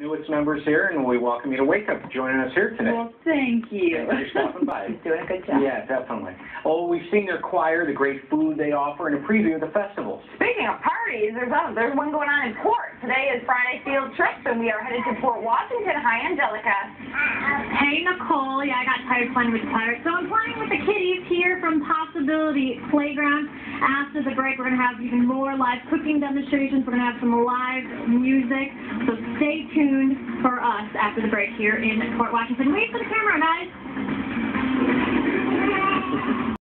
Newit's members here, and we welcome you to Wake Up, joining us here today. Well, thank you. Thanks for stopping by. Doing a good job. Yeah, definitely. Oh, we've seen their choir, the great food they offer, and a preview of the festivals. Speaking of parties, there's one, there's one going on in Port. Today is Friday field trip, and we are headed to Port Washington. Hi, Angelica. Nicole, yeah, I got tired playing with the pirates, so I'm playing with the kitties here from Possibility Playground. After the break, we're gonna have even more live cooking demonstrations. We're gonna have some live music, so stay tuned for us after the break here in Port Washington. Wait for the camera, guys.